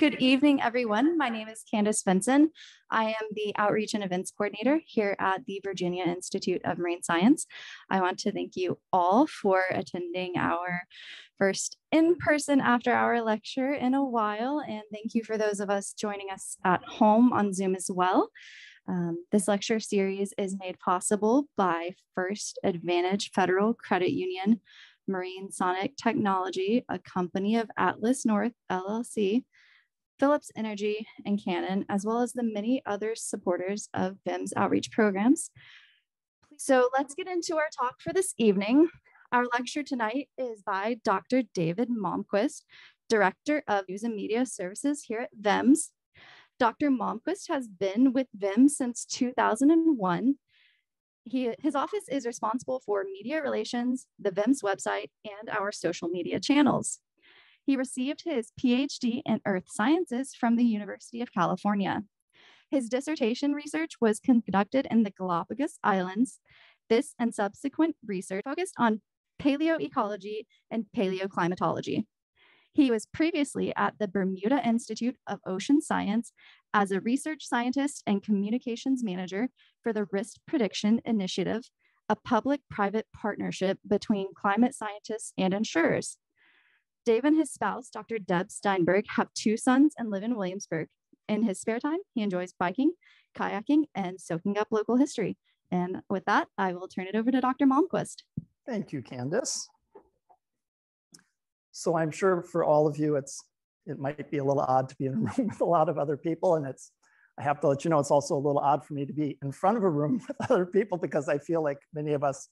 Good evening, everyone. My name is Candace Vinson. I am the Outreach and Events Coordinator here at the Virginia Institute of Marine Science. I want to thank you all for attending our first in-person after-hour lecture in a while, and thank you for those of us joining us at home on Zoom as well. Um, this lecture series is made possible by First Advantage Federal Credit Union, Marine Sonic Technology, a company of Atlas North LLC, Phillips Energy, and Canon, as well as the many other supporters of VIMS' outreach programs. So let's get into our talk for this evening. Our lecture tonight is by Dr. David Malmquist, Director of News and Media Services here at VIMS. Dr. Malmquist has been with VIM since 2001. He, his office is responsible for media relations, the VIMS website, and our social media channels. He received his PhD in Earth Sciences from the University of California. His dissertation research was conducted in the Galapagos Islands. This and subsequent research focused on paleoecology and paleoclimatology. He was previously at the Bermuda Institute of Ocean Science as a research scientist and communications manager for the Risk Prediction Initiative, a public private partnership between climate scientists and insurers. Dave and his spouse, Dr. Deb Steinberg, have two sons and live in Williamsburg. In his spare time, he enjoys biking, kayaking, and soaking up local history. And with that, I will turn it over to Dr. Malmquist. Thank you, Candace. So I'm sure for all of you, it's it might be a little odd to be in a room with a lot of other people. And it's, I have to let you know, it's also a little odd for me to be in front of a room with other people because I feel like many of us,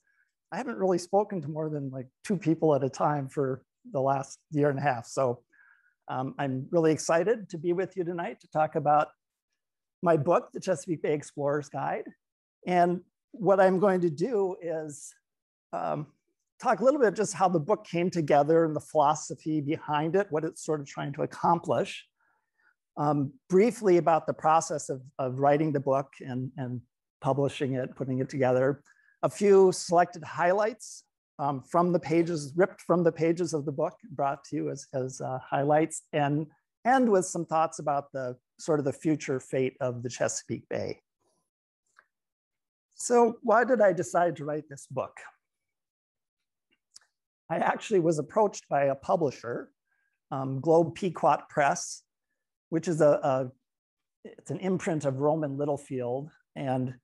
I haven't really spoken to more than like two people at a time for the last year and a half. So um, I'm really excited to be with you tonight to talk about my book, The Chesapeake Bay Explorer's Guide. And what I'm going to do is um, talk a little bit just how the book came together and the philosophy behind it, what it's sort of trying to accomplish. Um, briefly about the process of, of writing the book and, and publishing it, putting it together. A few selected highlights um, from the pages, ripped from the pages of the book, brought to you as, as uh, highlights, and end with some thoughts about the sort of the future fate of the Chesapeake Bay. So why did I decide to write this book? I actually was approached by a publisher, um, Globe Pequot Press, which is a, a, it's an imprint of Rowman Littlefield, and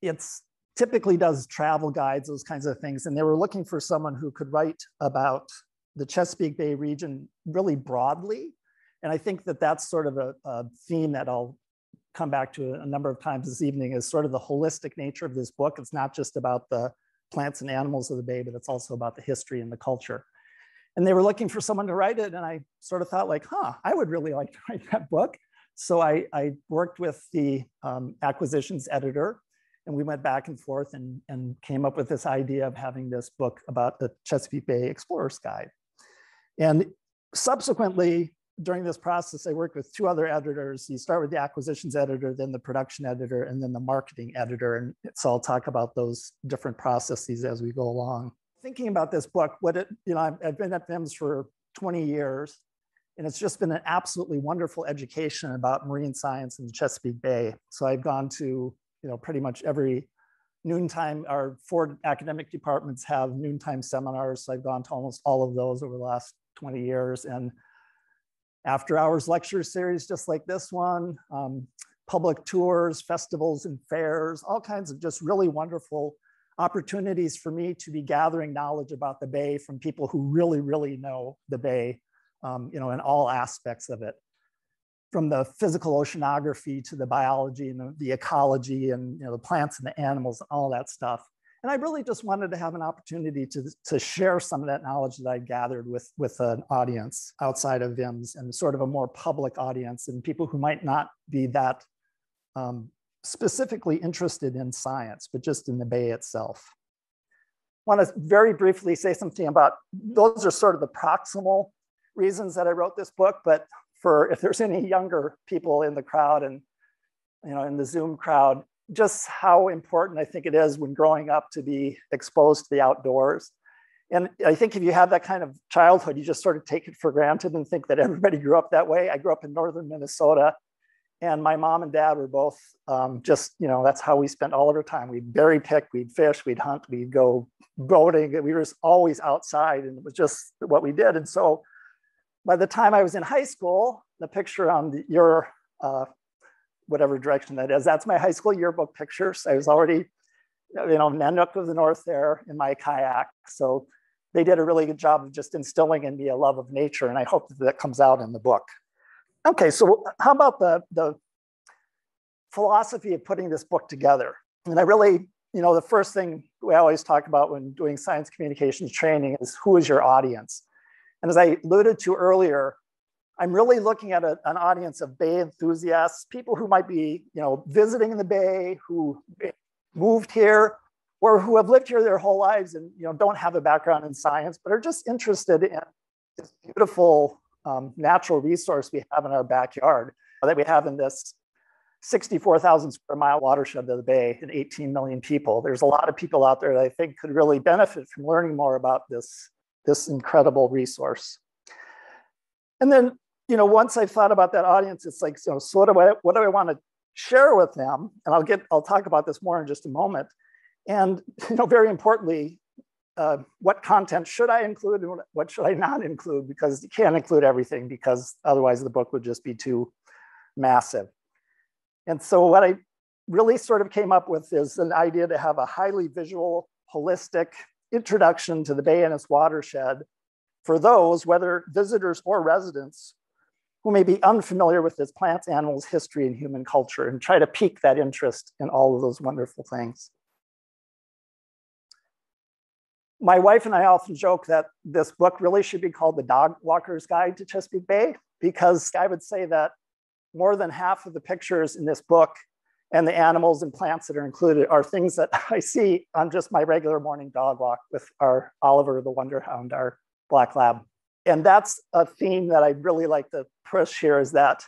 it's typically does travel guides, those kinds of things. And they were looking for someone who could write about the Chesapeake Bay region really broadly. And I think that that's sort of a, a theme that I'll come back to a number of times this evening is sort of the holistic nature of this book. It's not just about the plants and animals of the bay, but it's also about the history and the culture. And they were looking for someone to write it. And I sort of thought like, huh, I would really like to write that book. So I, I worked with the um, acquisitions editor and we went back and forth and, and came up with this idea of having this book about the Chesapeake Bay Explorer's Guide. And subsequently, during this process, I worked with two other editors. You start with the acquisitions editor, then the production editor, and then the marketing editor. And so I'll talk about those different processes as we go along. Thinking about this book, what it, you know, I've, been at VIMS for 20 years, and it's just been an absolutely wonderful education about marine science in the Chesapeake Bay. So I've gone to you know, pretty much every noontime, our four academic departments have noontime seminars. So I've gone to almost all of those over the last 20 years. And after hours lecture series, just like this one, um, public tours, festivals and fairs, all kinds of just really wonderful opportunities for me to be gathering knowledge about the Bay from people who really, really know the Bay, um, you know, in all aspects of it from the physical oceanography to the biology and the, the, ecology and you know, the plants and the animals and all that stuff. And I really just wanted to have an opportunity to, to share some of that knowledge that I gathered with, with an audience outside of VIMS and sort of a more public audience and people who might not be that um, specifically interested in science, but just in the Bay itself. Want to very briefly say something about, those are sort of the proximal reasons that I wrote this book, but for if there's any younger people in the crowd and you know in the Zoom crowd, just how important I think it is when growing up to be exposed to the outdoors. And I think if you have that kind of childhood, you just sort of take it for granted and think that everybody grew up that way. I grew up in northern Minnesota, and my mom and dad were both um, just, you know, that's how we spent all of our time. We'd berry pick, we'd fish, we'd hunt, we'd go boating. We were just always outside, and it was just what we did. And so by the time I was in high school, the picture on the, your uh, whatever direction that is, that's my high school yearbook pictures. I was already, you know, Nanook of the North there in my kayak. So they did a really good job of just instilling in me a love of nature. And I hope that, that comes out in the book. Okay, so how about the, the philosophy of putting this book together? And I really, you know, the first thing we always talk about when doing science communications training is who is your audience? And as I alluded to earlier, I'm really looking at a, an audience of bay enthusiasts, people who might be, you know, visiting the bay, who moved here, or who have lived here their whole lives and you know don't have a background in science, but are just interested in this beautiful um, natural resource we have in our backyard that we have in this 64,000 square mile watershed of the bay and 18 million people. There's a lot of people out there that I think could really benefit from learning more about this, this incredible resource. And then you know, once I've thought about that audience, it's like, so, what do I, what do I want to share with them? And I'll get, I'll talk about this more in just a moment. And, you know, very importantly, uh, what content should I include and what should I not include? Because you can't include everything because otherwise the book would just be too massive. And so what I really sort of came up with is an idea to have a highly visual, holistic introduction to the Bay and its watershed for those, whether visitors or residents, who may be unfamiliar with its plants, animals, history, and human culture, and try to pique that interest in all of those wonderful things. My wife and I often joke that this book really should be called The Dog Walker's Guide to Chesapeake Bay, because I would say that more than half of the pictures in this book and the animals and plants that are included are things that I see on just my regular morning dog walk with our Oliver the Wonder Hound, our black lab and that's a theme that I'd really like to push here is that,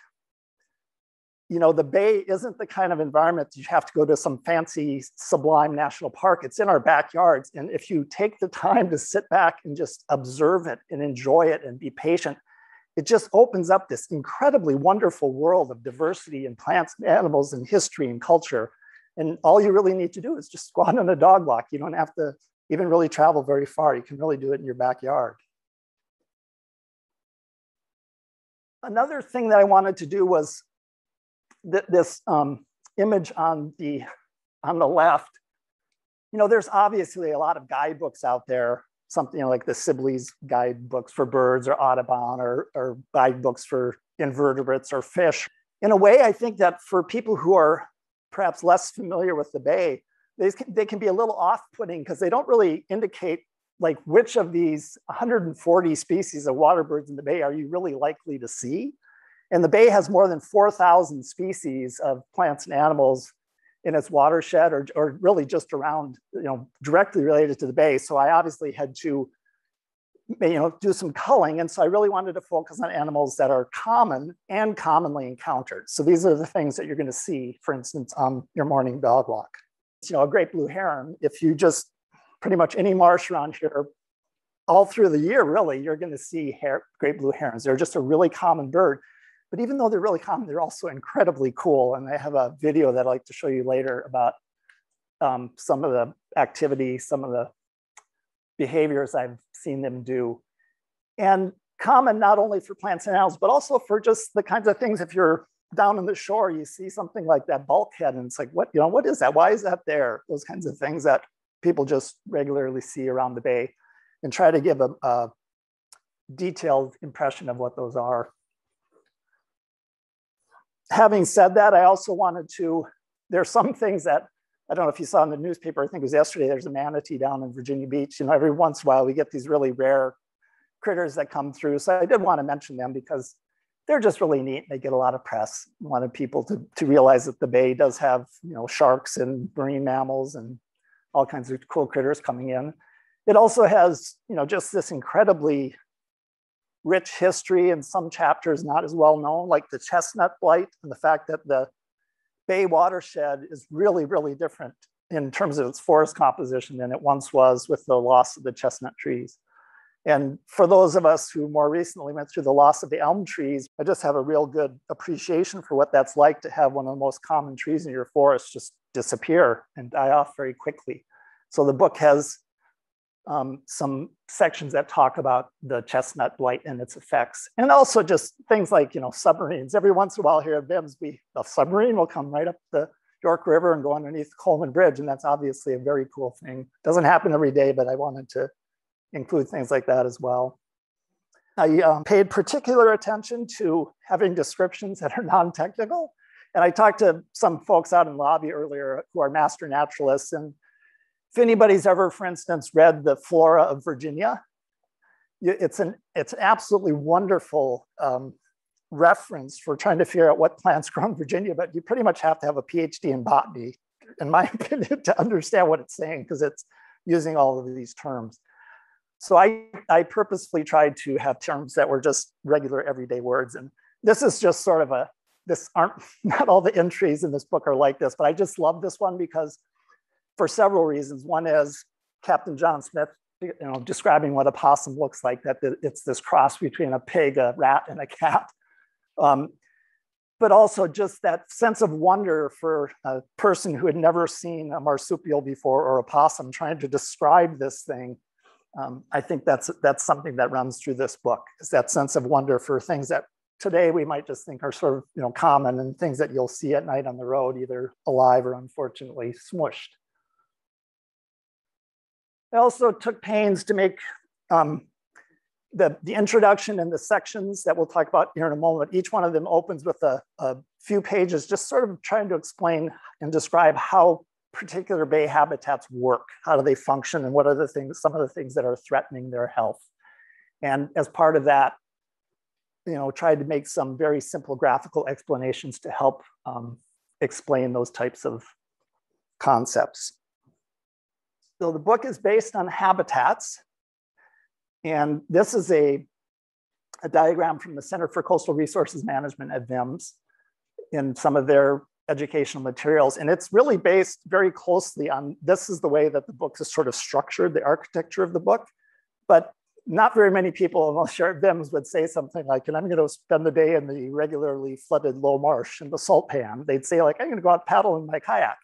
you know, the Bay isn't the kind of environment you have to go to some fancy sublime national park. It's in our backyards. And if you take the time to sit back and just observe it and enjoy it and be patient, it just opens up this incredibly wonderful world of diversity in plants and animals and history and culture. And all you really need to do is just squat on a dog walk. You don't have to even really travel very far. You can really do it in your backyard. another thing that I wanted to do was th this um, image on the, on the left. You know, there's obviously a lot of guidebooks out there, something you know, like the Sibley's guidebooks for birds or Audubon or, or guidebooks for invertebrates or fish. In a way, I think that for people who are perhaps less familiar with the Bay, they can, they can be a little off-putting because they don't really indicate like which of these 140 species of water birds in the bay are you really likely to see? And the bay has more than 4,000 species of plants and animals in its watershed or, or really just around, you know, directly related to the bay. So I obviously had to, you know, do some culling. And so I really wanted to focus on animals that are common and commonly encountered. So these are the things that you're gonna see, for instance, on your morning dog walk. You know, a great blue heron, if you just pretty much any marsh around here, all through the year, really, you're going to see hair, great blue herons. They're just a really common bird. But even though they're really common, they're also incredibly cool. And I have a video that I'd like to show you later about um, some of the activity, some of the behaviors I've seen them do. And common not only for plants and animals, but also for just the kinds of things if you're down on the shore, you see something like that bulkhead and it's like, what, you know, what is that? Why is that there? Those kinds of things that people just regularly see around the bay and try to give a, a detailed impression of what those are. Having said that, I also wanted to, there are some things that, I don't know if you saw in the newspaper, I think it was yesterday, there's a manatee down in Virginia Beach. You know, every once in a while we get these really rare critters that come through. So I did want to mention them because they're just really neat. They get a lot of press. wanted people to, to realize that the bay does have, you know, sharks and marine mammals and all kinds of cool critters coming in. It also has, you know, just this incredibly rich history and some chapters not as well known, like the chestnut blight and the fact that the Bay watershed is really, really different in terms of its forest composition than it once was with the loss of the chestnut trees. And for those of us who more recently went through the loss of the elm trees, I just have a real good appreciation for what that's like to have one of the most common trees in your forest just disappear and die off very quickly. So the book has um, some sections that talk about the chestnut blight and its effects. And also just things like, you know, submarines. Every once in a while here at VIMS, we, a submarine will come right up the York River and go underneath Coleman Bridge. And that's obviously a very cool thing. Doesn't happen every day, but I wanted to include things like that as well. I um, paid particular attention to having descriptions that are non-technical. And I talked to some folks out in the lobby earlier who are master naturalists. And if anybody's ever, for instance, read the Flora of Virginia, it's an it's absolutely wonderful um, reference for trying to figure out what plants grow in Virginia, but you pretty much have to have a PhD in botany, in my opinion, to understand what it's saying because it's using all of these terms. So I, I purposefully tried to have terms that were just regular everyday words. And this is just sort of a, this aren't, not all the entries in this book are like this, but I just love this one because for several reasons. One is Captain John Smith, you know, describing what a possum looks like, that it's this cross between a pig, a rat, and a cat. Um, but also just that sense of wonder for a person who had never seen a marsupial before or a possum trying to describe this thing um, I think that's that's something that runs through this book is that sense of wonder for things that today we might just think are sort of you know common and things that you'll see at night on the road, either alive or unfortunately smushed. I also took pains to make um, the, the introduction and the sections that we'll talk about here in a moment. Each one of them opens with a, a few pages, just sort of trying to explain and describe how particular bay habitats work? How do they function? And what are the things, some of the things that are threatening their health? And as part of that, you know, tried to make some very simple graphical explanations to help um, explain those types of concepts. So the book is based on habitats. And this is a, a diagram from the Center for Coastal Resources Management at VIMS in some of their educational materials. And it's really based very closely on this is the way that the book is sort of structured, the architecture of the book. But not very many people, unless you're at VIMS, would say something like, and I'm going to spend the day in the regularly flooded low marsh in the salt pan. They'd say, like, I'm going to go out paddle in my kayak.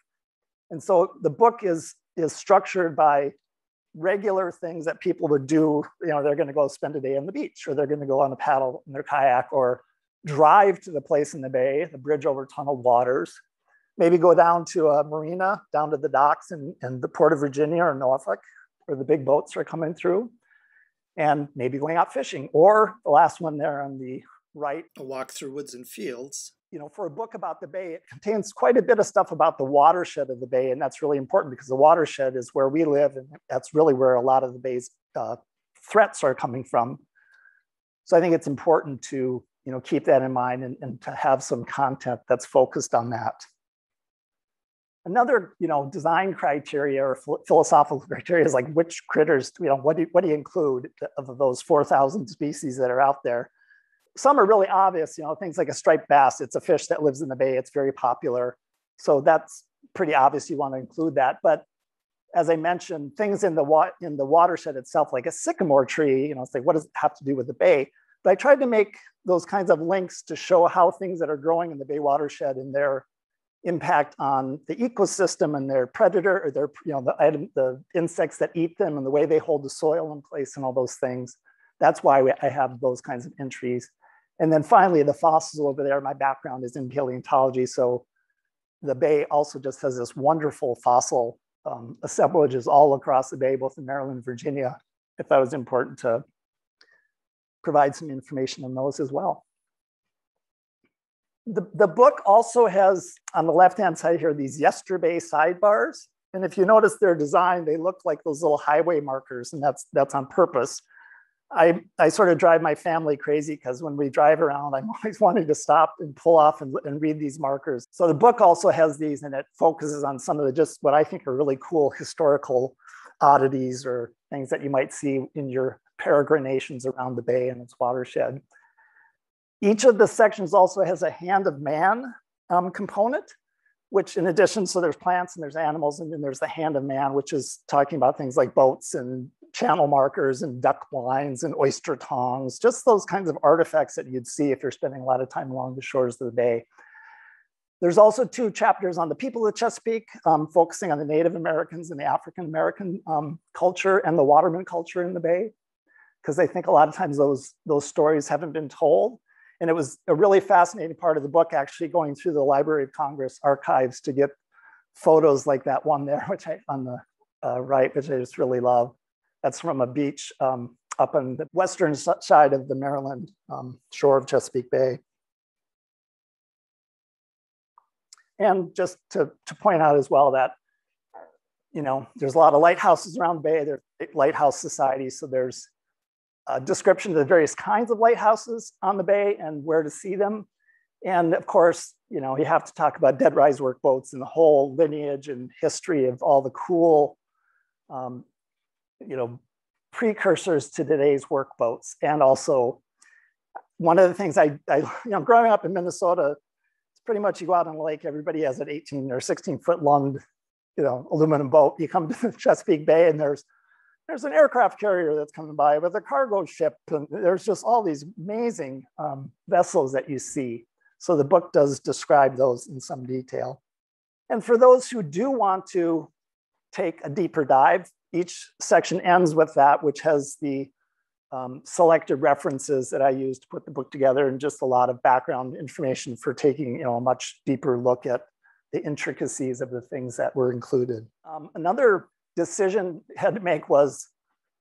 And so the book is, is structured by regular things that people would do. You know, they're going to go spend a day on the beach, or they're going to go on a paddle in their kayak, or drive to the place in the bay, the bridge over tunneled waters, maybe go down to a marina, down to the docks in, in the Port of Virginia or Norfolk, where the big boats are coming through, and maybe going out fishing. Or the last one there on the right, a walk through woods and fields. You know, for a book about the bay, it contains quite a bit of stuff about the watershed of the bay, and that's really important because the watershed is where we live, and that's really where a lot of the bay's uh, threats are coming from. So I think it's important to you know, keep that in mind and, and to have some content that's focused on that. Another, you know, design criteria or philosophical criteria is like which critters, you know, what do what do you include of those 4,000 species that are out there? Some are really obvious, you know, things like a striped bass. It's a fish that lives in the bay. It's very popular. So that's pretty obvious. You want to include that. But as I mentioned, things in the, wa in the watershed itself, like a sycamore tree, you know, say, what does it have to do with the bay? But I tried to make those kinds of links to show how things that are growing in the Bay watershed and their impact on the ecosystem and their predator or their, you know, the, item, the insects that eat them and the way they hold the soil in place and all those things. That's why we, I have those kinds of entries. And then finally, the fossils over there, my background is in paleontology. So the Bay also just has this wonderful fossil um, assemblages all across the Bay, both in Maryland and Virginia, if that was important to provide some information on those as well. The, the book also has on the left-hand side here, these yesterday sidebars. And if you notice their design, they look like those little highway markers and that's, that's on purpose. I, I sort of drive my family crazy because when we drive around, I'm always wanting to stop and pull off and, and read these markers. So the book also has these and it focuses on some of the just what I think are really cool historical oddities or things that you might see in your peregrinations around the bay and its watershed. Each of the sections also has a hand of man um, component. which in addition, so there's plants and there's animals, and then there's the hand of man, which is talking about things like boats and channel markers and duck blinds and oyster tongs, just those kinds of artifacts that you'd see if you're spending a lot of time along the shores of the bay. There's also two chapters on the people of Chesapeake, um, focusing on the Native Americans and the African American um, culture and the waterman culture in the Bay, because I think a lot of times those, those stories haven't been told. And it was a really fascinating part of the book, actually going through the Library of Congress archives to get photos like that one there, which I on the uh, right, which I just really love. That's from a beach um, up on the western side of the Maryland um, shore of Chesapeake Bay. And just to, to point out as well that, you know, there's a lot of lighthouses around the bay. There's lighthouse societies. So there's a description of the various kinds of lighthouses on the bay and where to see them. And of course, you know, you have to talk about dead rise work boats and the whole lineage and history of all the cool, um, you know, precursors to today's work boats. And also one of the things I, I you know, growing up in Minnesota, it's pretty much you go out on the lake, everybody has an 18 or 16 foot long, you know, aluminum boat. You come to Chesapeake Bay and there's there's an aircraft carrier that's coming by with a cargo ship. And there's just all these amazing um, vessels that you see. So the book does describe those in some detail. And for those who do want to take a deeper dive, each section ends with that, which has the um, selected references that I used to put the book together and just a lot of background information for taking you know, a much deeper look at the intricacies of the things that were included. Um, another decision I had to make was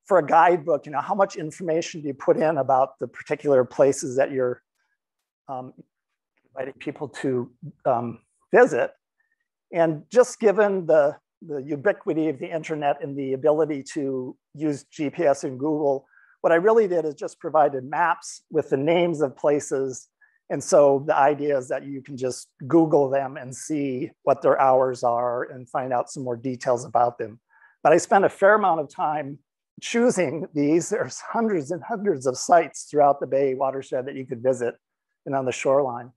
for a guidebook, you know, how much information do you put in about the particular places that you're um, inviting people to um, visit? And just given the, the ubiquity of the internet and the ability to use GPS and Google, what I really did is just provided maps with the names of places. And so the idea is that you can just Google them and see what their hours are and find out some more details about them. But I spent a fair amount of time choosing these. There's hundreds and hundreds of sites throughout the Bay watershed that you could visit and on the shoreline.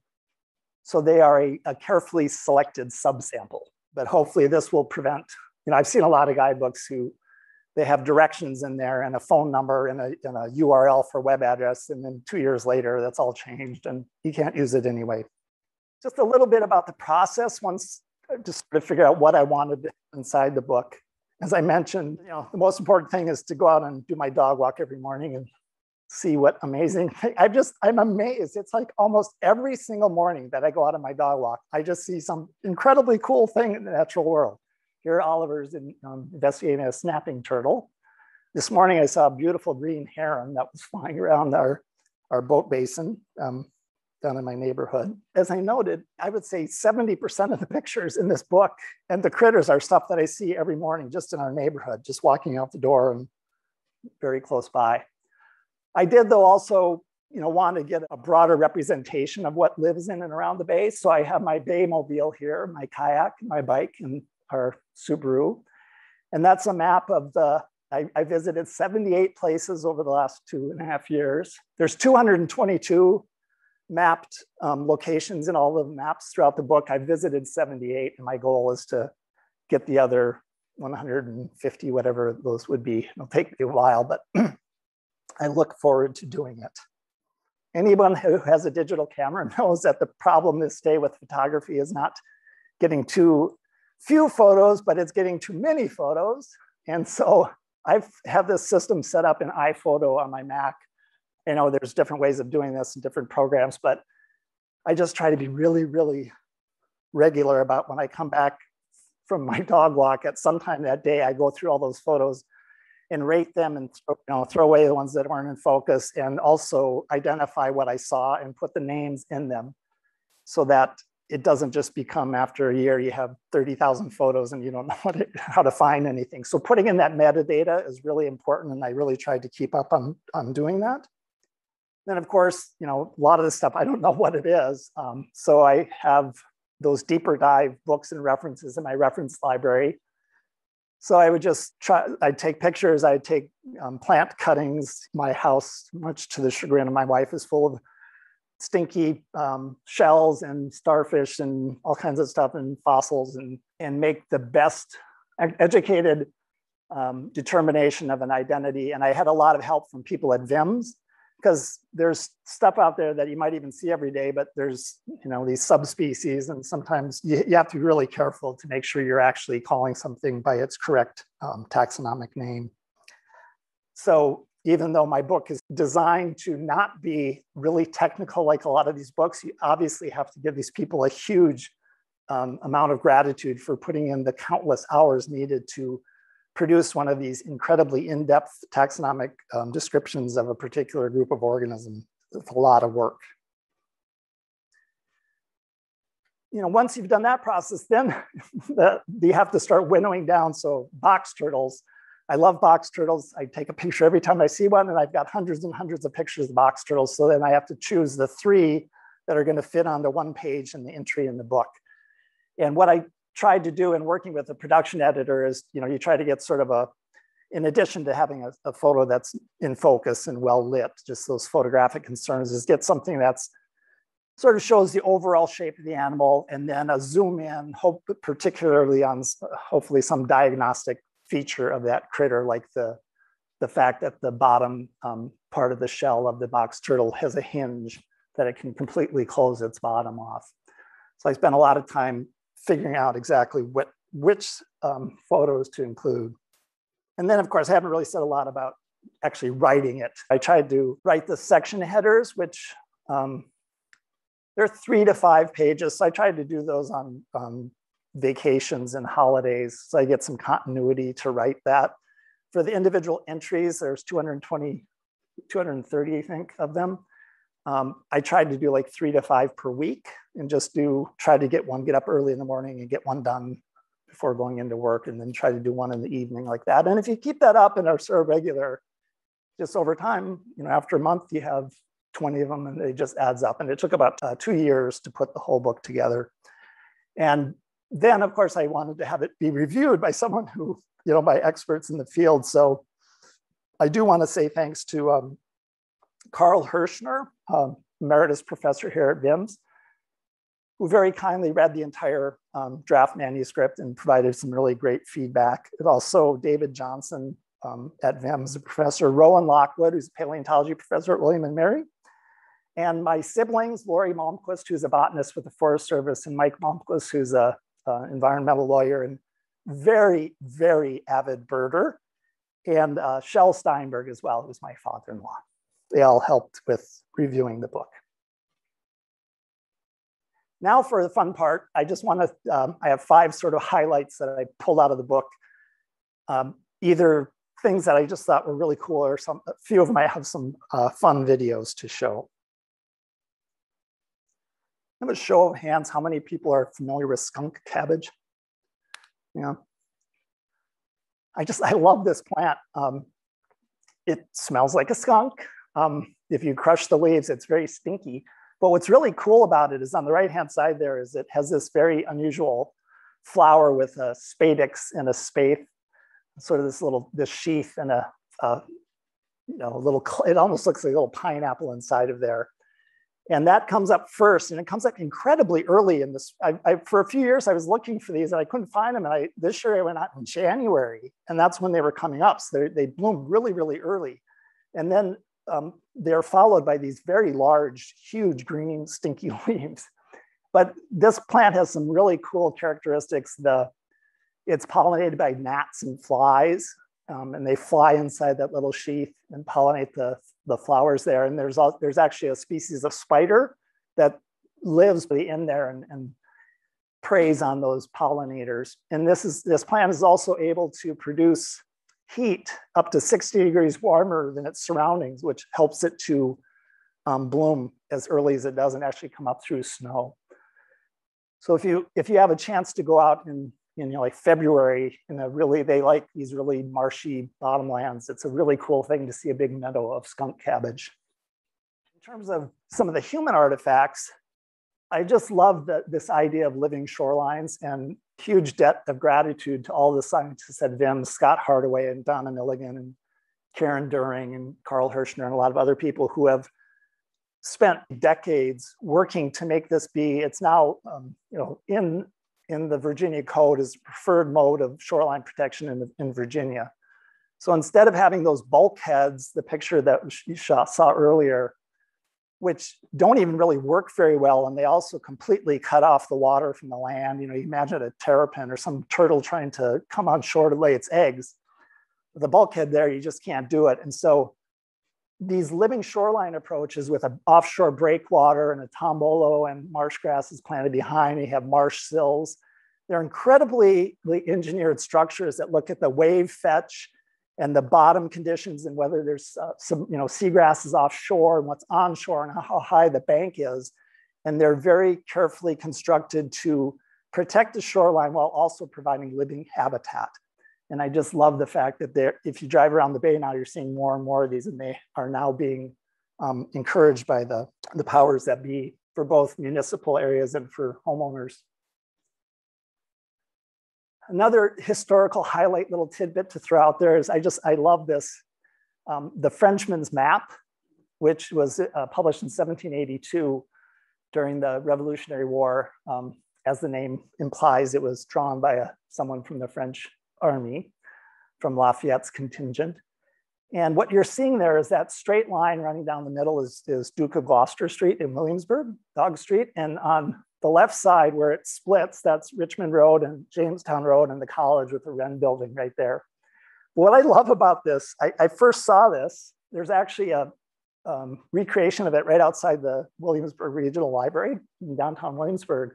So they are a, a carefully selected subsample, but hopefully this will prevent, you know, I've seen a lot of guidebooks who they have directions in there and a phone number and a, and a URL for web address. And then two years later, that's all changed and you can't use it anyway. Just a little bit about the process once uh, just to figure out what I wanted inside the book. As I mentioned, you know, the most important thing is to go out and do my dog walk every morning and see what amazing thing. I just, I'm amazed. It's like almost every single morning that I go out on my dog walk, I just see some incredibly cool thing in the natural world. Here, Oliver's in, um, investigating a snapping turtle. This morning, I saw a beautiful green heron that was flying around our, our boat basin um, down in my neighborhood. As I noted, I would say 70% of the pictures in this book and the critters are stuff that I see every morning just in our neighborhood, just walking out the door and very close by. I did, though, also you know, want to get a broader representation of what lives in and around the bay. So I have my bay mobile here, my kayak, my bike, and our Subaru. And that's a map of the, I, I, visited 78 places over the last two and a half years. There's 222 mapped um, locations in all the maps throughout the book. I visited 78 and my goal is to get the other 150, whatever those would be. It'll take me a while, but I look forward to doing it. Anyone who has a digital camera knows that the problem this day with photography is not getting too few photos, but it's getting too many photos. And so I have this system set up in iPhoto on my Mac. You know, there's different ways of doing this in different programs, but I just try to be really, really regular about when I come back from my dog walk at some time that day, I go through all those photos and rate them and you know, throw away the ones that weren't in focus and also identify what I saw and put the names in them so that it doesn't just become after a year you have 30,000 photos and you don't know how to find anything. So putting in that metadata is really important and I really tried to keep up on, on doing that. Then of course, you know, a lot of this stuff, I don't know what it is. Um, so I have those deeper dive books and references in my reference library. So I would just try, I'd take pictures, I'd take um, plant cuttings. My house, much to the chagrin of my wife, is full of stinky um, shells and starfish and all kinds of stuff and fossils and, and make the best educated um, determination of an identity. And I had a lot of help from people at VIMS because there's stuff out there that you might even see every day, but there's you know these subspecies, and sometimes you, you have to be really careful to make sure you're actually calling something by its correct um, taxonomic name. So even though my book is designed to not be really technical like a lot of these books, you obviously have to give these people a huge um, amount of gratitude for putting in the countless hours needed to produce one of these incredibly in-depth taxonomic um, descriptions of a particular group of organisms. It's a lot of work. You know, once you've done that process, then the, you have to start winnowing down. So box turtles, I love box turtles. I take a picture every time I see one, and I've got hundreds and hundreds of pictures of box turtles. So then I have to choose the three that are going to fit on the one page in the entry in the book. And what I tried to do in working with a production editor is, you know, you try to get sort of a, in addition to having a, a photo that's in focus and well lit, just those photographic concerns, is get something that's sort of shows the overall shape of the animal and then a zoom in, hope particularly on hopefully some diagnostic feature of that critter, like the, the fact that the bottom um, part of the shell of the box turtle has a hinge that it can completely close its bottom off. So I spent a lot of time figuring out exactly what, which um, photos to include. And then of course, I haven't really said a lot about actually writing it. I tried to write the section headers, which um, they're three to five pages. So I tried to do those on, on vacations and holidays. So I get some continuity to write that. For the individual entries, there's 220, 230, I think, of them. Um, I tried to do like three to five per week and just do, try to get one, get up early in the morning and get one done before going into work and then try to do one in the evening like that. And if you keep that up and are sort of regular, just over time, you know, after a month, you have 20 of them and it just adds up. And it took about uh, two years to put the whole book together. And then of course I wanted to have it be reviewed by someone who, you know, by experts in the field. So I do want to say thanks to um, Carl Hershner, um, emeritus professor here at VIMS, who very kindly read the entire um, draft manuscript and provided some really great feedback. And also David Johnson um, at VIMS, a professor, Rowan Lockwood, who's a paleontology professor at William and Mary, and my siblings, Lori Malmquist, who's a botanist with the Forest Service, and Mike Malmquist, who's a environmental lawyer and very, very avid birder, and uh, Shel Steinberg as well, who's my father-in-law. They all helped with reviewing the book. Now for the fun part, I just want to, um, I have five sort of highlights that I pulled out of the book. Um, either things that I just thought were really cool or some, a few of them I have some uh, fun videos to show. I Have a show of hands, how many people are familiar with skunk cabbage? Yeah. I just, I love this plant. Um, it smells like a skunk. Um, if you crush the leaves, it's very stinky. But what's really cool about it is on the right-hand side there is it has this very unusual flower with a spadix and a spathe, sort of this little, this sheath and a, a you know, a little, it almost looks like a little pineapple inside of there. And that comes up first and it comes up incredibly early in this I, I, for a few years i was looking for these and i couldn't find them and i this year i went out in january and that's when they were coming up. So they bloom really really early. And then um, they're followed by these very large huge green stinky leaves but this plant has some really cool characteristics the it's pollinated by gnats and flies um, and they fly inside that little sheath and pollinate the, the flowers there. And there's, all, there's actually a species of spider that lives in there and, and preys on those pollinators. And this, is, this plant is also able to produce heat up to 60 degrees warmer than its surroundings, which helps it to um, bloom as early as it does and actually come up through snow. So if you, if you have a chance to go out in you know, like February in a really, they like these really marshy bottomlands. It's a really cool thing to see a big meadow of skunk cabbage. In terms of some of the human artifacts, I just love the, this idea of living shorelines and huge debt of gratitude to all the scientists at VIMS, Scott Hardaway and Donna Milligan and Karen Duhring and Carl Hershner and a lot of other people who have spent decades working to make this be, it's now, um, you know, in, in the Virginia code is preferred mode of shoreline protection in, in Virginia. So instead of having those bulkheads, the picture that you saw earlier, which don't even really work very well, and they also completely cut off the water from the land. You know, you imagine a terrapin or some turtle trying to come on shore to lay its eggs. With The bulkhead there, you just can't do it. And so these living shoreline approaches with an offshore breakwater and a tombolo and marsh grasses planted behind, you have marsh sills. They're incredibly engineered structures that look at the wave fetch and the bottom conditions and whether there's uh, some you know seagrasses offshore and what's onshore and how high the bank is. And they're very carefully constructed to protect the shoreline while also providing living habitat. And I just love the fact that there, if you drive around the bay now, you're seeing more and more of these, and they are now being um, encouraged by the, the powers that be for both municipal areas and for homeowners. Another historical highlight little tidbit to throw out there is I just, I love this. Um, the Frenchman's Map, which was uh, published in 1782 during the Revolutionary War. Um, as the name implies, it was drawn by a, someone from the French army from Lafayette's contingent. And what you're seeing there is that straight line running down the middle is, is Duke of Gloucester Street in Williamsburg, Dog Street. And on the left side where it splits, that's Richmond Road and Jamestown Road and the college with the Wren building right there. What I love about this, I, I first saw this, there's actually a um, recreation of it right outside the Williamsburg Regional Library in downtown Williamsburg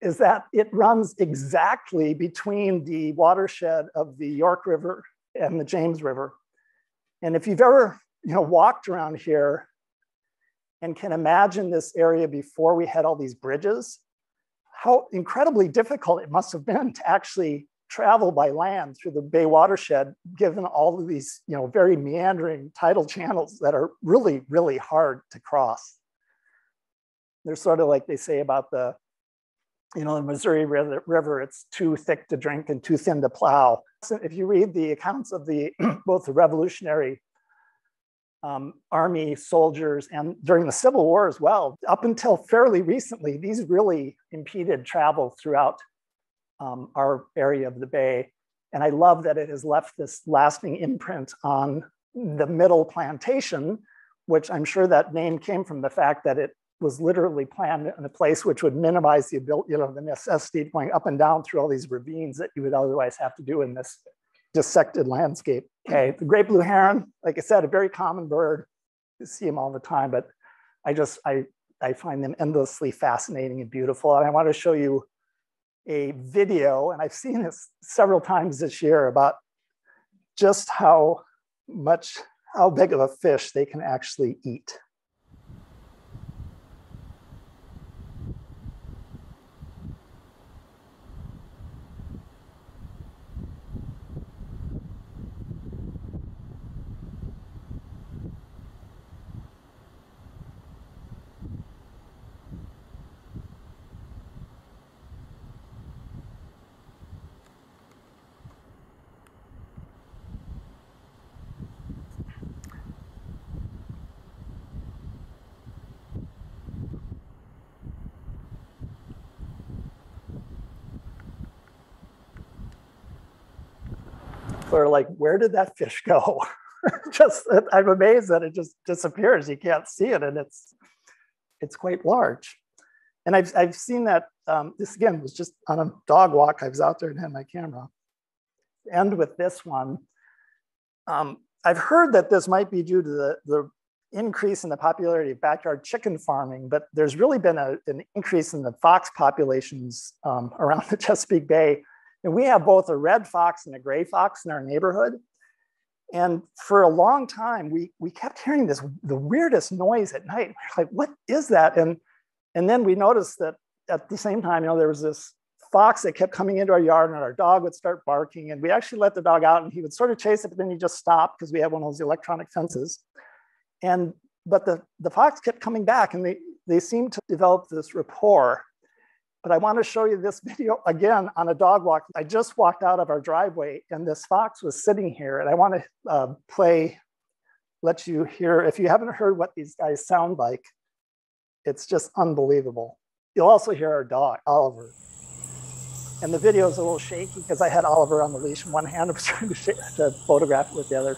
is that it runs exactly between the watershed of the York River and the James River. And if you've ever you know, walked around here and can imagine this area before we had all these bridges, how incredibly difficult it must have been to actually travel by land through the Bay watershed, given all of these you know, very meandering tidal channels that are really, really hard to cross. They're sort of like they say about the you know, the Missouri River, it's too thick to drink and too thin to plow. So if you read the accounts of the both the Revolutionary um, Army soldiers and during the Civil War as well, up until fairly recently, these really impeded travel throughout um, our area of the Bay. And I love that it has left this lasting imprint on the middle plantation, which I'm sure that name came from the fact that it was literally planned in a place which would minimize the ability, you know, the necessity of going up and down through all these ravines that you would otherwise have to do in this dissected landscape. Okay, the great blue heron, like I said, a very common bird. You see them all the time, but I just, I, I find them endlessly fascinating and beautiful. And I want to show you a video, and I've seen this several times this year about just how much, how big of a fish they can actually eat. Like, where did that fish go? just, I'm amazed that it just disappears. You can't see it, and it's it's quite large. And I've I've seen that. Um, this again was just on a dog walk. I was out there and had my camera. End with this one. Um, I've heard that this might be due to the, the increase in the popularity of backyard chicken farming, but there's really been a, an increase in the fox populations um, around the Chesapeake Bay and we have both a red fox and a gray fox in our neighborhood. And for a long time, we, we kept hearing this, the weirdest noise at night. We're like, what is that? And, and then we noticed that at the same time, you know, there was this fox that kept coming into our yard and our dog would start barking. And we actually let the dog out and he would sort of chase it, but then he just stopped because we had one of those electronic fences. And, but the, the fox kept coming back and they, they seemed to develop this rapport but I want to show you this video again on a dog walk. I just walked out of our driveway and this fox was sitting here and I want to uh, play let you hear, if you haven't heard what these guys sound like, it's just unbelievable. You'll also hear our dog, Oliver. And the video is a little shaky because I had Oliver on the leash in one hand. I was trying to, to photograph it with the other.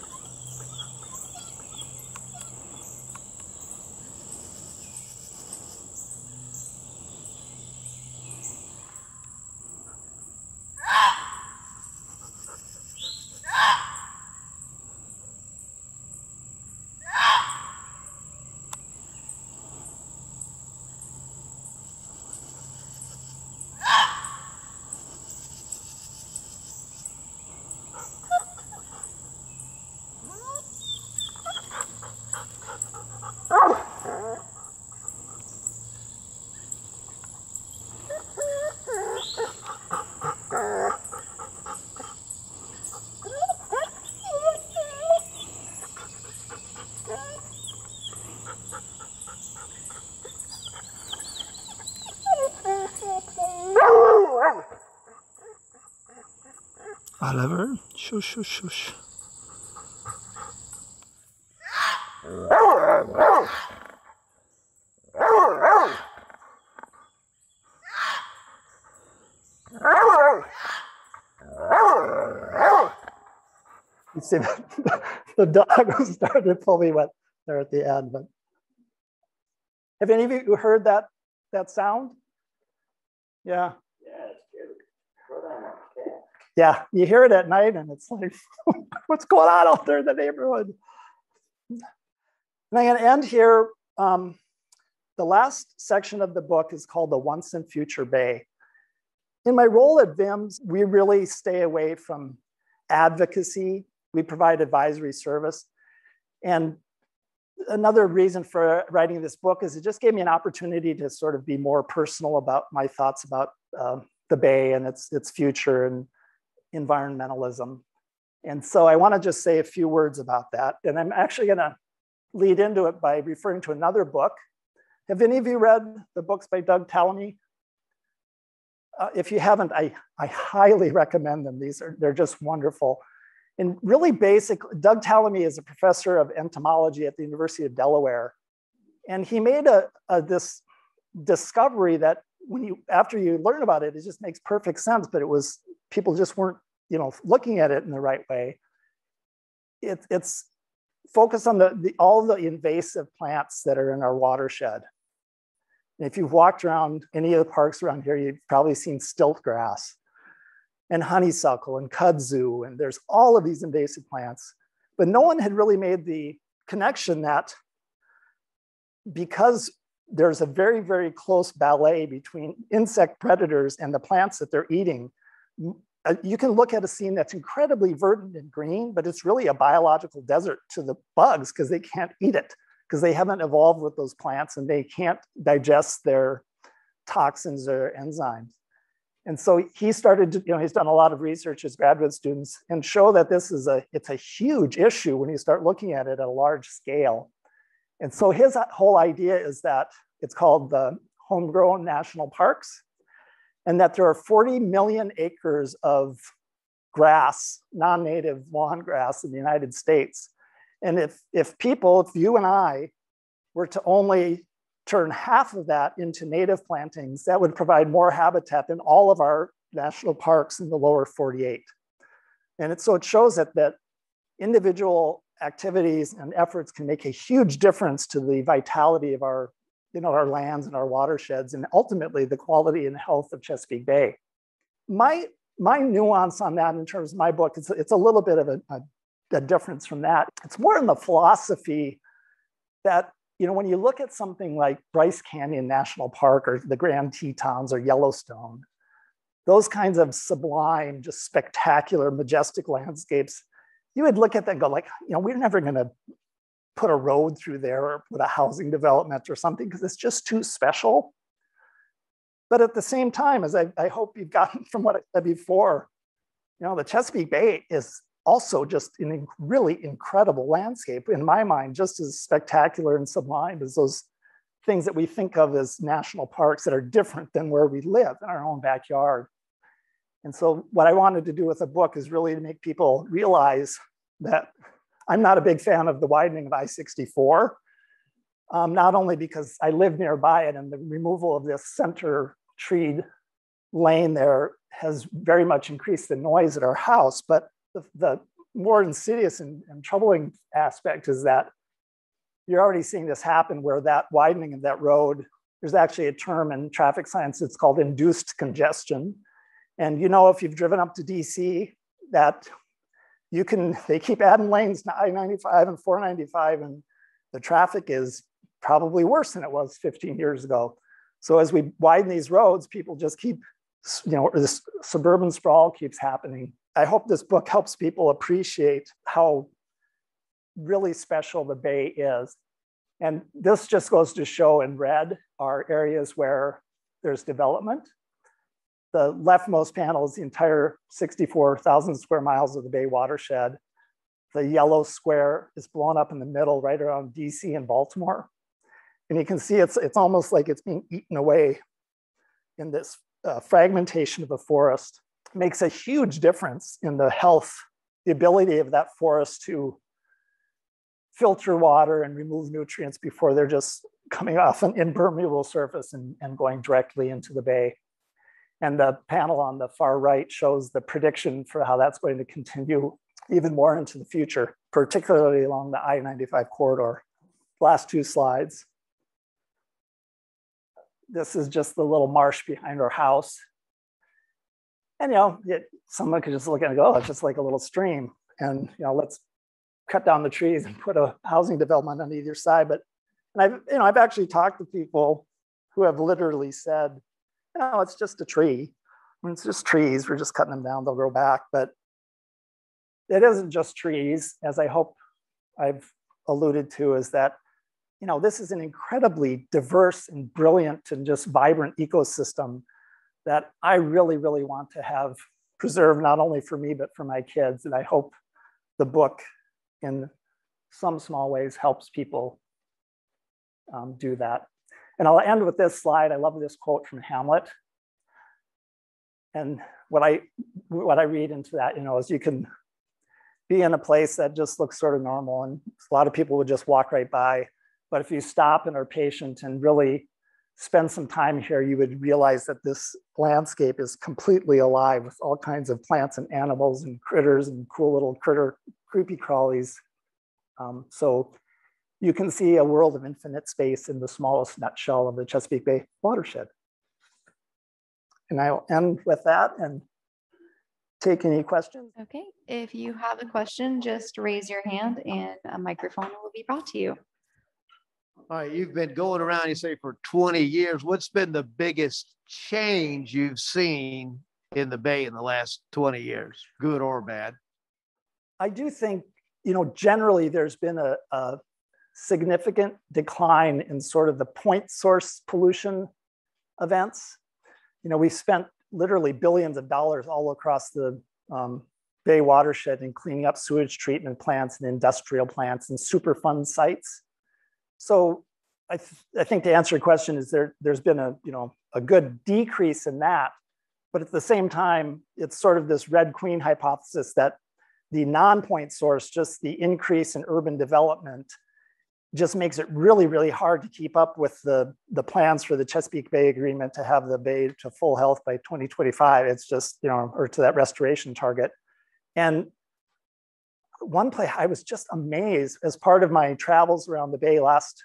Oliver, shush, shush, shush. You see, the, dog was starting to pull me wet there at the end. But have any of you heard that that sound? Yeah. Yeah, you hear it at night, and it's like, what's going on out there in the neighborhood? And I'm going to end here. Um, the last section of the book is called The Once and Future Bay. In my role at VIMS, we really stay away from advocacy. We provide advisory service. And another reason for writing this book is it just gave me an opportunity to sort of be more personal about my thoughts about uh, the Bay and its, its future and environmentalism. And so I want to just say a few words about that. And I'm actually going to lead into it by referring to another book. Have any of you read the books by Doug Tallamy? Uh, if you haven't, I, I highly recommend them. These are, they're just wonderful. And really basic, Doug Tallamy is a professor of entomology at the University of Delaware. And he made a, a, this discovery that when you, after you learn about it, it just makes perfect sense, but it was, people just weren't, you know, looking at it in the right way. It, it's focused on the, the, all the invasive plants that are in our watershed. And if you've walked around any of the parks around here, you've probably seen stilt grass and honeysuckle and kudzu, and there's all of these invasive plants. But no one had really made the connection that because there's a very, very close ballet between insect predators and the plants that they're eating, Uh, you can look at a scene that's incredibly verdant and green, but it's really a biological desert to the bugs because they can't eat it because they haven't evolved with those plants and they can't digest their toxins or enzymes. And so he started to, you know, he's done a lot of research as graduate students and show that this is a, it's a huge issue when you start looking at it at a large scale. And so his uh, whole idea is that it's called the homegrown national parks and that there are 40 million acres of grass, non-native lawn grass in the United States. And if, if people, if you and I were to only turn half of that into native plantings, that would provide more habitat than all of our national parks in the lower 48. And it, so it shows that, that individual activities and efforts can make a huge difference to the vitality of our, you know, our lands and our watersheds and ultimately the quality and health of Chesapeake Bay. My, my nuance on that in terms of my book, it's, it's a little bit of a, a, a difference from that. It's more in the philosophy that you know, when you look at something like Bryce Canyon National Park or the Grand Tetons or Yellowstone, those kinds of sublime, just spectacular, majestic landscapes, you would look at that and go like, you know, we're never going to put a road through there or put a housing development or something because it's just too special. But at the same time, as I, I hope you've gotten from what I said before, you know, the Chesapeake Bay is also just an really incredible landscape in my mind, just as spectacular and sublime as those things that we think of as national parks that are different than where we live in our own backyard. And so what I wanted to do with the book is really to make people realize that I'm not a big fan of the widening of I-64, um, not only because I live nearby it and the removal of this center treed lane there has very much increased the noise at our house, but the, the more insidious and, and troubling aspect is that you're already seeing this happen where that widening of that road, there's actually a term in traffic science, it's called induced congestion. And you know, if you've driven up to DC, that you can, they keep adding lanes to I-95 and 495 and the traffic is probably worse than it was 15 years ago. So as we widen these roads, people just keep, you know, this suburban sprawl keeps happening. I hope this book helps people appreciate how really special the Bay is. And this just goes to show in red are areas where there's development. The leftmost panel is the entire 64,000 square miles of the Bay watershed. The yellow square is blown up in the middle right around DC and Baltimore. And you can see it's, it's almost like it's being eaten away in this uh, fragmentation of a forest. It makes a huge difference in the health, the ability of that forest to filter water and remove nutrients before they're just coming off an impermeable surface and, and going directly into the bay. And the panel on the far right shows the prediction for how that's going to continue even more into the future, particularly along the I-95 corridor. Last two slides this is just the little marsh behind our house. And you know, it, someone could just look at it and go, oh, it's just like a little stream. And you know, let's cut down the trees and put a housing development on either side. But and I've you know I've actually talked to people who have literally said, know, it's just a tree. I mean, it's just trees. We're just cutting them down. They'll grow back. But it isn't just trees, as I hope I've alluded to, is that you know, this is an incredibly diverse and brilliant and just vibrant ecosystem that I really, really want to have preserved, not only for me, but for my kids. And I hope the book in some small ways helps people um, do that. And I'll end with this slide. I love this quote from Hamlet. And what I, what I read into that, you know, is you can be in a place that just looks sort of normal and a lot of people would just walk right by but if you stop and are patient and really spend some time here, you would realize that this landscape is completely alive with all kinds of plants and animals and critters and cool little critter, creepy crawlies. Um, so you can see a world of infinite space in the smallest nutshell of the Chesapeake Bay watershed. And I'll end with that and take any questions. Okay, if you have a question, just raise your hand and a microphone will be brought to you. All right, you've been going around, you say, for 20 years. What's been the biggest change you've seen in the Bay in the last 20 years, good or bad? I do think, you know, generally there's been a, a significant decline in sort of the point source pollution events. You know, we spent literally billions of dollars all across the um, Bay watershed in cleaning up sewage treatment plants and industrial plants and Superfund sites so I, th I think to answer your question is there, there's been a, you know, a good decrease in that, but at the same time, it's sort of this red queen hypothesis that the non-point source, just the increase in urban development just makes it really, really hard to keep up with the, the plans for the Chesapeake Bay Agreement to have the bay to full health by 2025. It's just, you know, or to that restoration target. And one place I was just amazed as part of my travels around the Bay last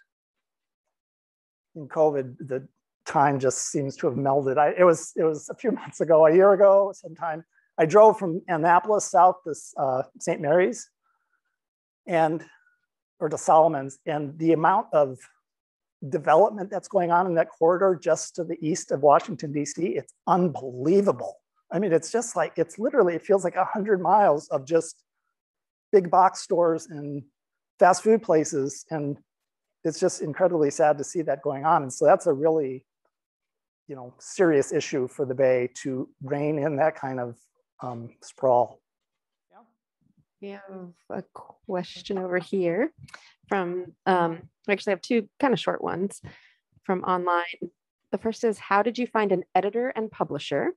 in COVID, the time just seems to have melded. I, it was it was a few months ago, a year ago, sometime. I drove from Annapolis south to uh, St. Mary's, and or to Solomon's, and the amount of development that's going on in that corridor just to the east of Washington D.C. It's unbelievable. I mean, it's just like it's literally it feels like a hundred miles of just big box stores and fast food places. And it's just incredibly sad to see that going on. And so that's a really, you know, serious issue for the Bay to rein in that kind of um, sprawl. We have a question over here from, um, we actually have two kind of short ones from online. The first is, how did you find an editor and publisher?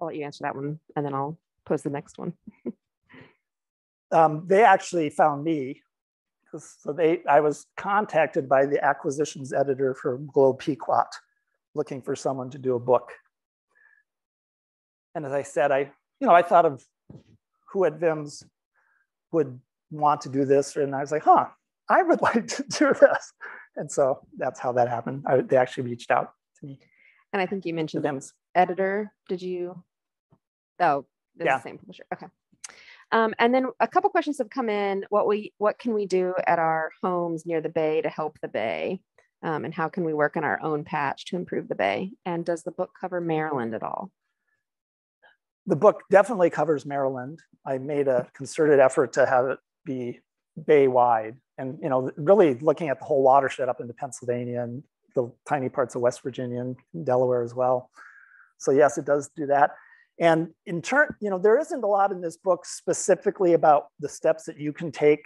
I'll let you answer that one and then I'll pose the next one. um, they actually found me. So they, I was contacted by the acquisitions editor for Globe Pequot, looking for someone to do a book. And as I said, I, you know, I thought of who at VIMS would want to do this, and I was like, huh, I would like to do this. And so that's how that happened. I, they actually reached out to me. And I think you mentioned VIMS. editor. Did you? Oh, Yeah. the same publisher. Okay. Um, and then a couple questions have come in. What we what can we do at our homes near the bay to help the bay? Um, and how can we work on our own patch to improve the bay? And does the book cover Maryland at all? The book definitely covers Maryland. I made a concerted effort to have it be bay wide and you know really looking at the whole watershed up into Pennsylvania and the tiny parts of West Virginia and Delaware as well. So yes, it does do that. And in turn, you know, there isn't a lot in this book specifically about the steps that you can take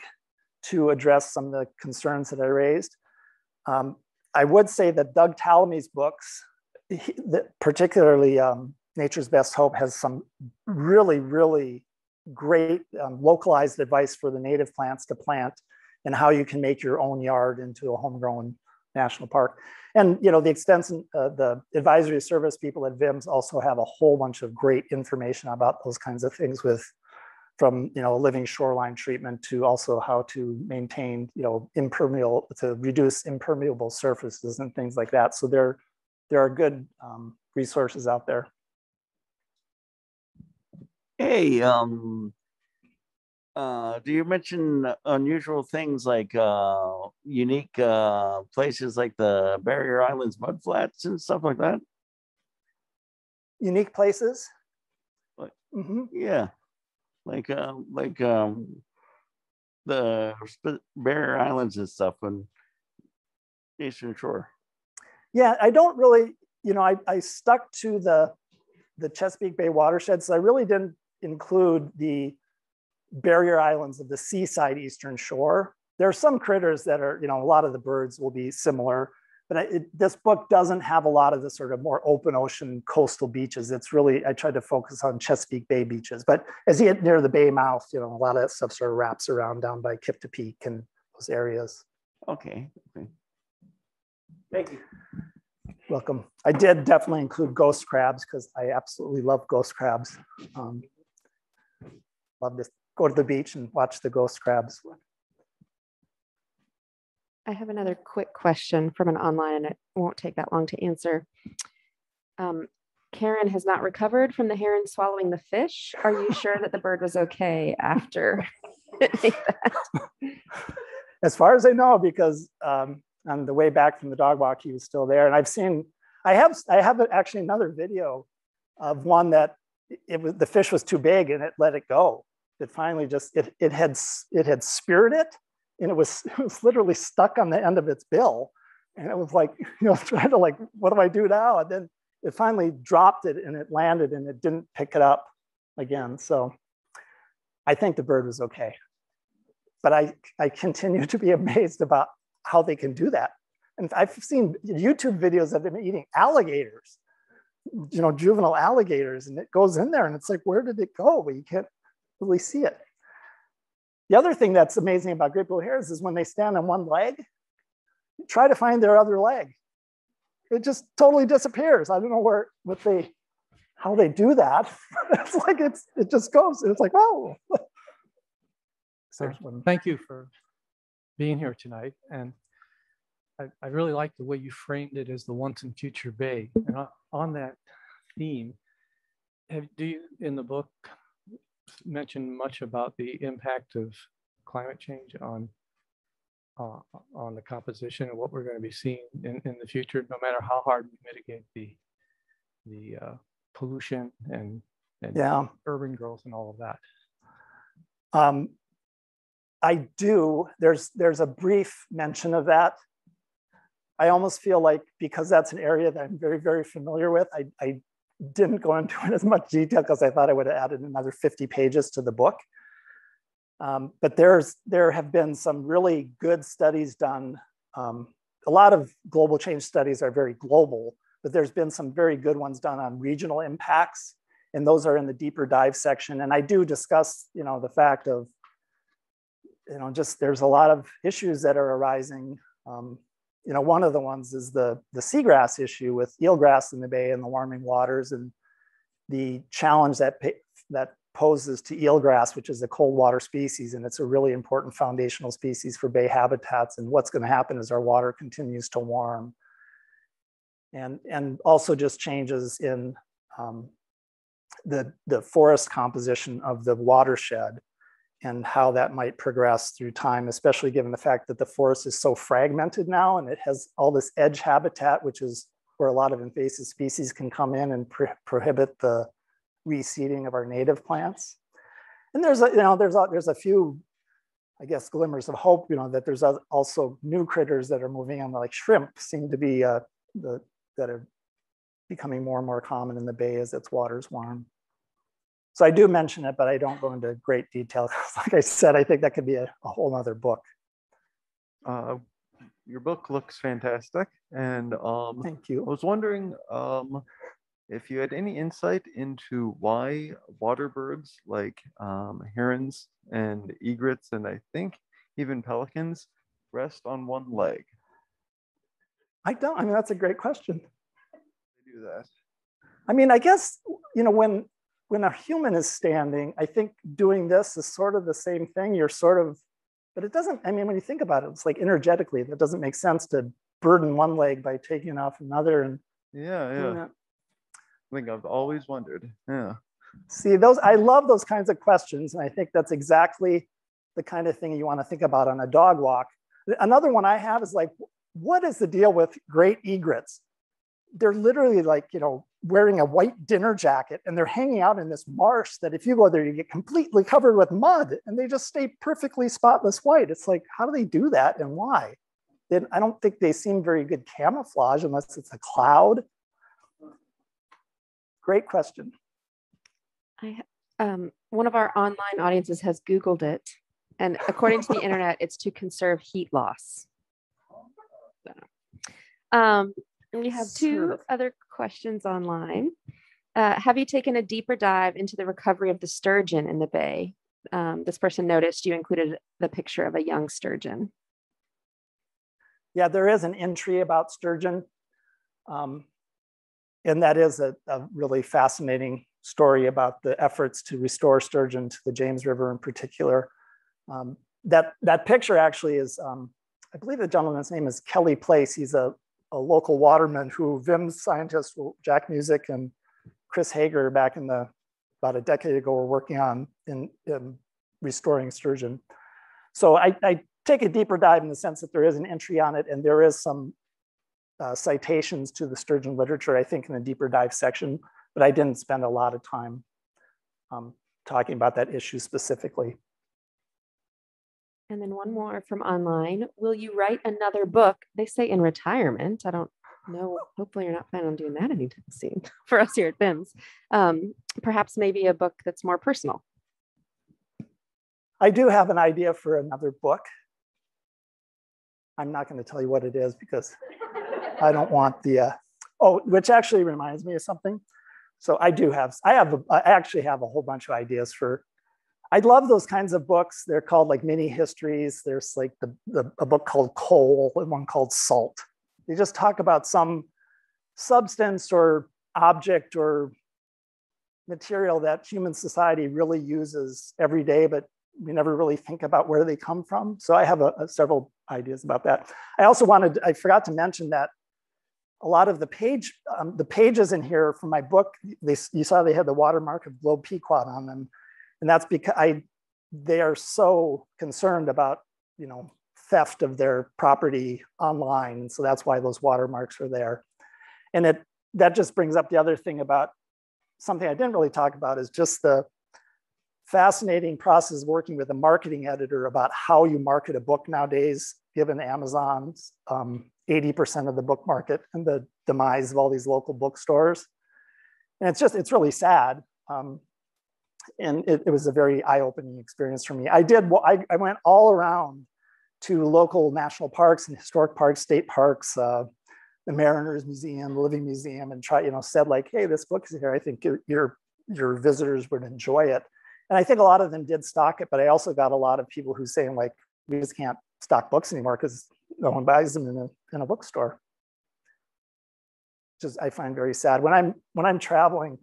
to address some of the concerns that I raised. Um, I would say that Doug Tallamy's books, he, particularly um, Nature's Best Hope, has some really, really great um, localized advice for the native plants to plant and how you can make your own yard into a homegrown national park. And you know the extension, uh, the advisory service people at VIMS also have a whole bunch of great information about those kinds of things with from you know living shoreline treatment to also how to maintain you know impermeable to reduce impermeable surfaces and things like that. So there there are good um, resources out there. Hey, um, uh, do you mention unusual things like uh, unique uh, places like the Barrier Islands mudflats and stuff like that? Unique places. What? hmm Yeah, like uh, like um, the sp- Barrier Islands and stuff on Eastern Shore. Yeah, I don't really, you know, I, I stuck to the the Chesapeake Bay watershed, so I really didn't include the barrier islands of the seaside eastern shore. There are some critters that are, you know, a lot of the birds will be similar, but it, this book doesn't have a lot of the sort of more open ocean coastal beaches. It's really, I tried to focus on Chesapeake Bay beaches, but as you get near the bay mouth, you know, a lot of that stuff sort of wraps around down by Kiptopeke and those areas. Okay. okay. Thank you. Welcome. I did definitely include ghost crabs because I absolutely love ghost crabs. Um, love to go to the beach and watch the ghost crabs. I have another quick question from an online, and it won't take that long to answer. Um, Karen has not recovered from the heron swallowing the fish. Are you sure that the bird was okay after? it that? As far as I know, because um, on the way back from the dog walk, he was still there. And I've seen, I have, I have actually another video of one that it was the fish was too big and it let it go. It finally just it it had it had speared it and it was it was literally stuck on the end of its bill. And it was like, you know, trying to like, what do I do now? And then it finally dropped it and it landed and it didn't pick it up again. So I think the bird was okay. But I, I continue to be amazed about how they can do that. And I've seen YouTube videos of them eating alligators, you know, juvenile alligators, and it goes in there and it's like, where did it go? Well, you can't really see it. The other thing that's amazing about great blue hares is when they stand on one leg, try to find their other leg. It just totally disappears. I don't know where what they how they do that. it's like it's it just goes. It's like, oh. So thank you for being here tonight. And I, I really like the way you framed it as the once and future bay. And on, on that theme, have, do you, in the book, mention much about the impact of climate change on uh, on the composition and what we're going to be seeing in, in the future, no matter how hard we mitigate the the uh, pollution and, and Yeah. urban growth and all of that. Um, I do. There's there's a brief mention of that. I almost feel like because that's an area that I'm very very familiar with, I, I didn't go into it as much detail because I thought I would have added another 50 pages to the book. Um, but there's there have been some really good studies done. Um, a lot of global change studies are very global, but there's been some very good ones done on regional impacts, and those are in the deeper dive section. And I do discuss, you know, the fact of you know, just there's a lot of issues that are arising. Um, you know, one of the ones is the, the seagrass issue with eelgrass in the bay and the warming waters and the challenge that, that poses to eelgrass, which is a cold water species, and it's a really important foundational species for bay habitats. And what's going to happen as our water continues to warm. And, and also just changes in um, the, the forest composition of the watershed and how that might progress through time, especially given the fact that the forest is so fragmented now and it has all this edge habitat, which is where a lot of invasive species can come in and pro prohibit the reseeding of our native plants. And there's a, you know, there's a, there's a few, I guess, glimmers of hope, you know, that there's also new critters that are moving on, like shrimp seem to be uh, the, that are becoming more and more common in the bay as its waters warm. So I do mention it, but I don't go into great detail. like I said, I think that could be a, a whole other book. Uh, your book looks fantastic. And um, thank you. I was wondering um, if you had any insight into why water birds like um, herons and egrets, and I think even pelicans, rest on one leg. I don't. I mean, that's a great question. They do that. I mean, I guess, you know, when when a human is standing, I think doing this is sort of the same thing. You're sort of, but it doesn't, I mean, when you think about it, it's like energetically, that doesn't make sense to burden one leg by taking off another. And yeah, yeah. I think I've always wondered. Yeah. See, those, I love those kinds of questions. And I think that's exactly the kind of thing you want to think about on a dog walk. Another one I have is like, what is the deal with great egrets? They're literally like, you know, wearing a white dinner jacket and they're hanging out in this marsh that if you go there, you get completely covered with mud and they just stay perfectly spotless white. It's like, how do they do that and why? Then I don't think they seem very good camouflage unless it's a cloud. Great question. I, um, one of our online audiences has Googled it. And according to the internet, it's to conserve heat loss. Um, and we have two other questions online. Uh, have you taken a deeper dive into the recovery of the sturgeon in the bay? Um, this person noticed you included the picture of a young sturgeon. Yeah, there is an entry about sturgeon. Um, and that is a, a, really fascinating story about the efforts to restore sturgeon to the James River in particular. Um, that, that picture actually is, um, I believe the gentleman's name is Kelly Place. He's a a local waterman who VIMS scientists, Jack Musick and Chris Hager back in the, about a decade ago were working on in, in restoring sturgeon. So I, I, take a deeper dive in the sense that there is an entry on it and there is some uh, citations to the sturgeon literature, I think in the deeper dive section, but I didn't spend a lot of time um, talking about that issue specifically. And then one more from online. Will you write another book? They say in retirement. I don't know. Hopefully, you're not planning on doing that anytime soon for us here at VIMS. Um, perhaps maybe a book that's more personal. I do have an idea for another book. I'm not going to tell you what it is because I don't want the. Uh, oh, which actually reminds me of something. So I do have. I have. A, I actually have a whole bunch of ideas for I love those kinds of books. They're called like mini histories. There's like the, the, a book called Coal and one called Salt. They just talk about some substance or object or material that human society really uses every day, but we never really think about where they come from. So I have a, a several ideas about that. I also wanted, I forgot to mention that a lot of the page, um, the pages in here from my book, they, you saw they had the watermark of Globe Pequot on them. And that's because I, they are so concerned about, you know, theft of their property online. So that's why those watermarks are there. And it, that just brings up the other thing about something I didn't really talk about is just the fascinating process of working with a marketing editor about how you market a book nowadays, given Amazon's 80% um, of the book market and the demise of all these local bookstores. And it's just, it's really sad. Um, and it, it was a very eye-opening experience for me. I did, I, I went all around to local national parks and historic parks, state parks, uh, the Mariners Museum, the Living Museum, and try, you know, said like, hey, this book is here. I think your your visitors would enjoy it. And I think a lot of them did stock it, but I also got a lot of people who saying like, we just can't stock books anymore because no one buys them in a, in a bookstore. Which is, I find very sad. When I'm, when I'm traveling,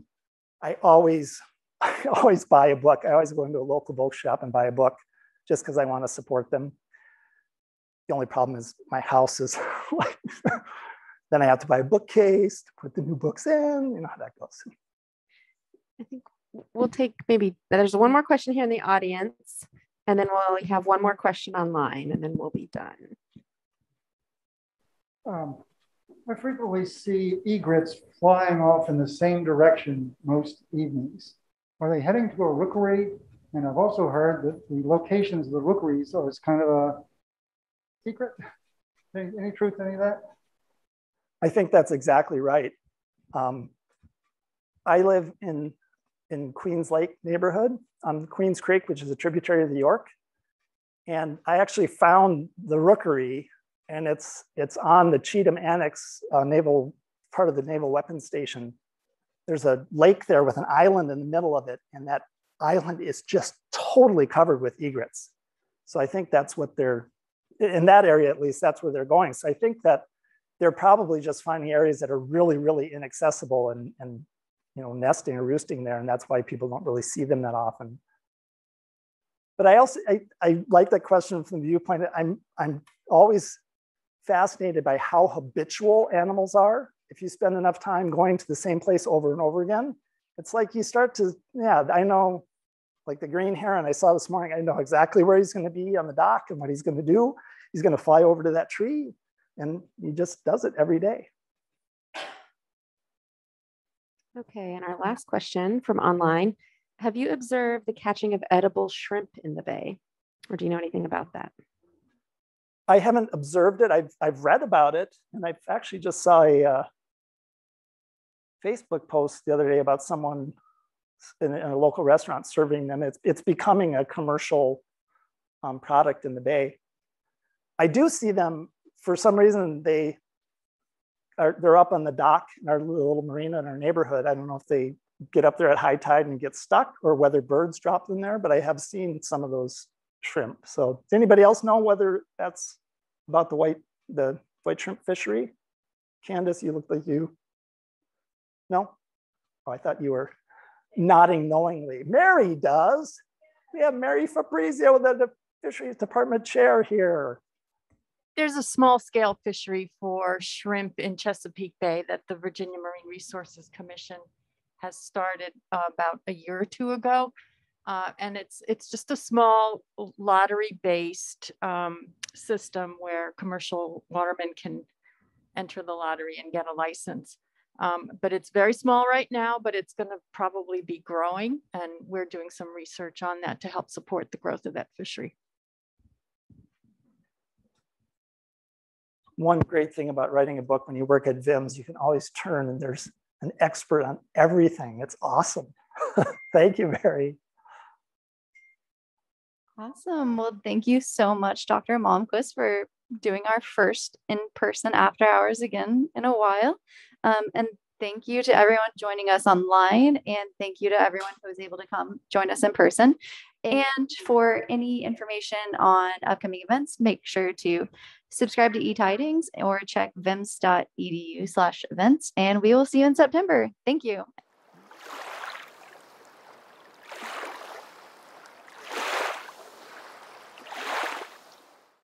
I always, I always buy a book. I always go into a local bookshop and buy a book just because I want to support them. The only problem is my house is like, then I have to buy a bookcase to put the new books in. You know how that goes. I think we'll take maybe, there's one more question here in the audience, and then we'll have one more question online, and then we'll be done. Um, I frequently see egrets flying off in the same direction most evenings. Are they heading to a rookery? And I've also heard that the locations of the rookeries are kind of a secret. Any, any truth to any of that? I think that's exactly right. Um, I live in in Queens Lake neighborhood on Queens Creek, which is a tributary of the York. And I actually found the rookery and it's, it's on the Cheatham Annex uh, naval, part of the Naval Weapons Station. There's a lake there with an island in the middle of it. And that island is just totally covered with egrets. So I think that's what they're, in that area at least, that's where they're going. So I think that they're probably just finding areas that are really, really inaccessible and, and you know, nesting or roosting there, and that's why people don't really see them that often. But I also I, I like that question from the viewpoint. I'm I'm always fascinated by how habitual animals are. If you spend enough time going to the same place over and over again, it's like you start to yeah. I know, like the green heron I saw this morning. I know exactly where he's going to be on the dock and what he's going to do. He's going to fly over to that tree, and he just does it every day. Okay, and our last question from online. Have you observed the catching of edible shrimp in the bay? Or do you know anything about that? I haven't observed it. I've, I've read about it. And I've actually just saw a uh, Facebook post the other day about someone in, in, a local restaurant serving them. It's, it's becoming a commercial um, product in the bay. I do see them, for some reason, they are, they're up on the dock in our little marina in our neighborhood. I don't know if they get up there at high tide and get stuck or whether birds drop them there, but I have seen some of those shrimp. So does anybody else know whether that's about the white, the white shrimp fishery? Candace, you look like you, no? Oh, I thought you were nodding knowingly. Mary does. We have Mary Fabrizio, the, fisheries department chair here there's a small scale fishery for shrimp in Chesapeake Bay that the Virginia Marine Resources Commission has started uh, about a year or two ago. Uh, and it's it's just a small lottery based um, system where commercial watermen can enter the lottery and get a license. Um, but it's very small right now, but it's going to probably be growing. And we're doing some research on that to help support the growth of that fishery. one great thing about writing a book when you work at VIMS, you can always turn and there's an expert on everything. It's awesome. thank you, Mary. Awesome. Well, thank you so much, Dr. Malmquist, for doing our first in-person after hours again in a while. Um, and thank you to everyone joining us online. And thank you to everyone who was able to come join us in person. And for any information on upcoming events, make sure to subscribe to eTidings or check vims.edu slash events. And we will see you in September. Thank you.